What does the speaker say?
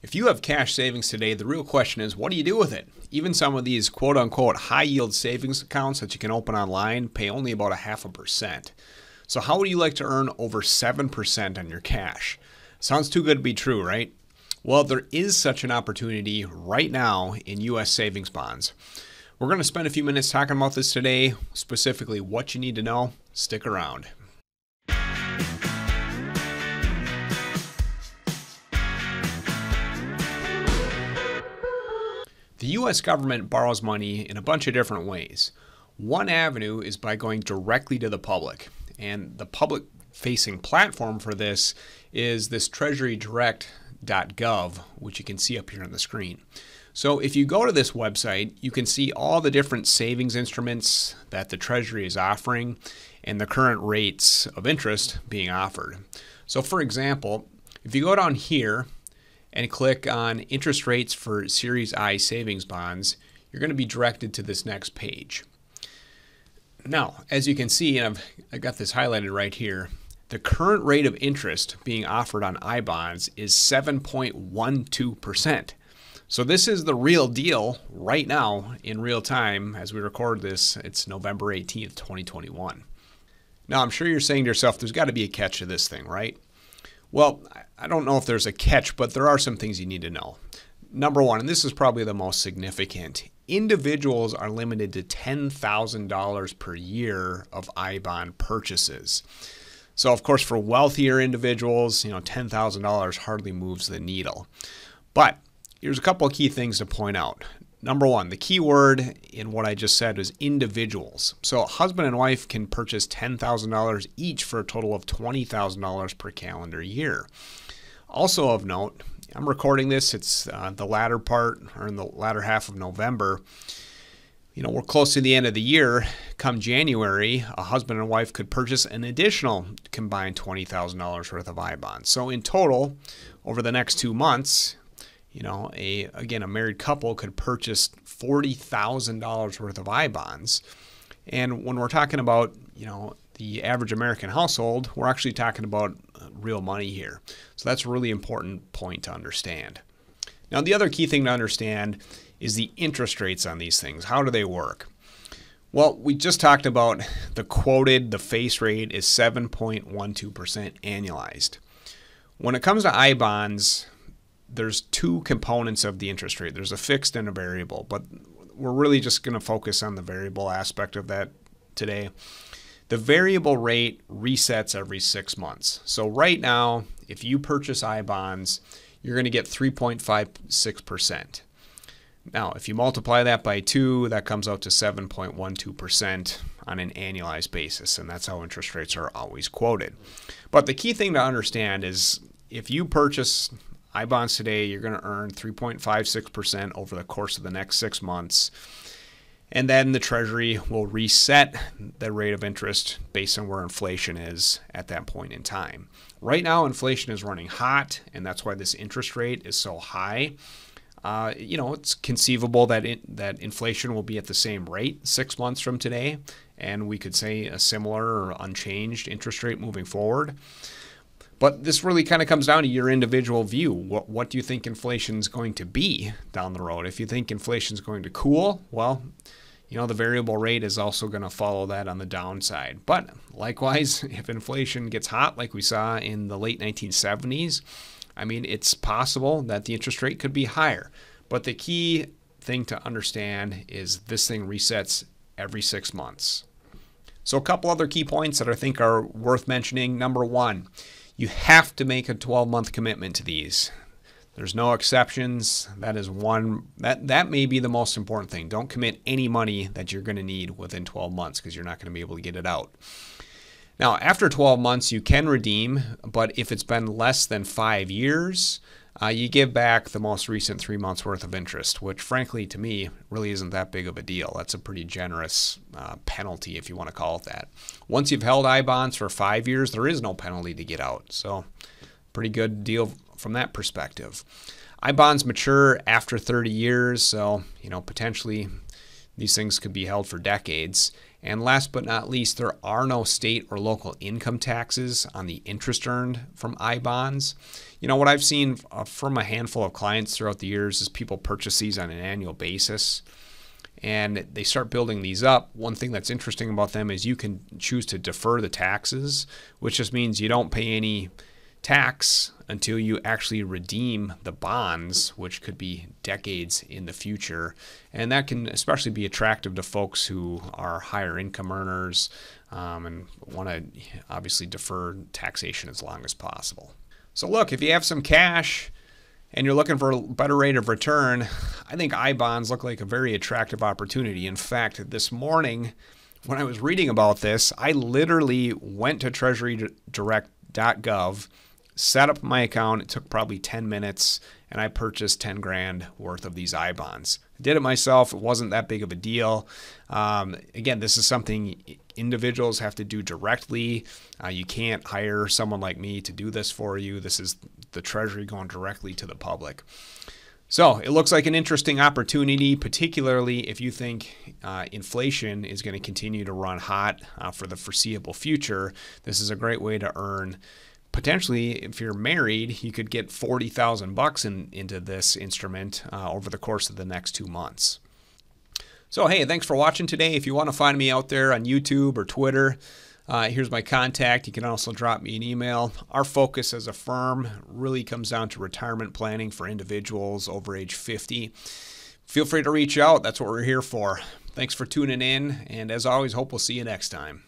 If you have cash savings today, the real question is what do you do with it? Even some of these quote unquote high yield savings accounts that you can open online pay only about a half a percent. So, how would you like to earn over 7% on your cash? Sounds too good to be true, right? Well, there is such an opportunity right now in US savings bonds. We're going to spend a few minutes talking about this today, specifically what you need to know. Stick around. The US government borrows money in a bunch of different ways. One avenue is by going directly to the public, and the public facing platform for this is this treasurydirect.gov, which you can see up here on the screen. So if you go to this website, you can see all the different savings instruments that the Treasury is offering and the current rates of interest being offered. So for example, if you go down here and click on interest rates for Series I savings bonds, you're going to be directed to this next page. Now, as you can see, and I've, I got this highlighted right here, the current rate of interest being offered on I bonds is 7.12%. So this is the real deal right now in real time as we record this. It's November 18th, 2021. Now, I'm sure you're saying to yourself, there's got to be a catch to this thing, right? Well, I don't know if there's a catch, but there are some things you need to know. Number one, and this is probably the most significant, individuals are limited to $10,000 per year of I bond purchases. So, of course, for wealthier individuals, you know, $10,000 hardly moves the needle. But here's a couple of key things to point out. Number one, the key word in what I just said is individuals. So, a husband and wife can purchase $10,000 each for a total of $20,000 per calendar year. Also, of note, I'm recording this, it's uh, the latter part or in the latter half of November. You know, we're close to the end of the year. Come January, a husband and wife could purchase an additional combined $20,000 worth of I bonds. So, in total, over the next two months, you know, a again a married couple could purchase forty thousand dollars worth of I bonds, and when we're talking about you know the average American household, we're actually talking about uh, real money here. So that's a really important point to understand. Now, the other key thing to understand is the interest rates on these things. How do they work? Well, we just talked about the quoted, the face rate is 7.12% annualized. When it comes to I bonds, there's two components of the interest rate. There's a fixed and a variable, but we're really just going to focus on the variable aspect of that today. The variable rate resets every six months. So right now, if you purchase I bonds, you're going to get 3.56%. Now, if you multiply that by two, that comes out to 7.12% on an annualized basis, and that's how interest rates are always quoted. But the key thing to understand is if you purchase I bonds today, you're going to earn 3.56% over the course of the next six months. And then the Treasury will reset the rate of interest based on where inflation is at that point in time. Right now, inflation is running hot, and that's why this interest rate is so high. Uh, you know, it's conceivable that it, that inflation will be at the same rate six months from today, and we could say a similar or unchanged interest rate moving forward. But this really kind of comes down to your individual view. What, what do you think inflation is going to be down the road? If you think inflation is going to cool, well, you know, the variable rate is also going to follow that on the downside. But likewise, if inflation gets hot like we saw in the late 1970s, I mean, it's possible that the interest rate could be higher. But the key thing to understand is this thing resets every six months. So, a couple other key points that I think are worth mentioning. Number one, you have to make a 12 month commitment to these. There's no exceptions. That is one that that may be the most important thing. Don't commit any money that you're going to need within 12 months because you're not going to be able to get it out. Now, after 12 months, you can redeem, but if it's been less than five years, uh, you give back the most recent three months worth of interest, which frankly to me really isn't that big of a deal. That's a pretty generous uh, penalty, if you want to call it that. Once you've held I bonds for five years, there is no penalty to get out. So, pretty good deal from that perspective. I bonds mature after 30 years, so you know potentially These things could be held for decades. And last but not least, there are no state or local income taxes on the interest earned from I bonds. You know, what I've seen uh, from a handful of clients throughout the years is people purchase these on an annual basis and they start building these up. One thing that's interesting about them is you can choose to defer the taxes, which just means you don't pay any tax until you actually redeem the bonds, which could be decades in the future. And that can especially be attractive to folks who are higher income earners um, and want to obviously defer taxation as long as possible. So, look, if you have some cash, and you're looking for a better rate of return, I think I bonds look like a very attractive opportunity. In fact, this morning when I was reading about this, I literally went to treasurydirect.gov, set up my account. It took probably 10 minutes, and I purchased 10 grand worth of these I bonds. I did it myself. It wasn't that big of a deal. Um, again, this is something individuals have to do directly. Uh, you can't hire someone like me to do this for you. This is the Treasury going directly to the public. So it looks like an interesting opportunity, particularly if you think uh, inflation is going to continue to run hot uh, for the foreseeable future. This is a great way to earn. Potentially, if you're married, you could get forty thousand bucks in, into this instrument uh, over the course of the next two months. So, hey, thanks for watching today. If you want to find me out there on YouTube or Twitter, uh, here's my contact. You can also drop me an email. Our focus as a firm really comes down to retirement planning for individuals over age 50. Feel free to reach out. That's what we're here for. Thanks for tuning in. And as always, hope we'll see you next time.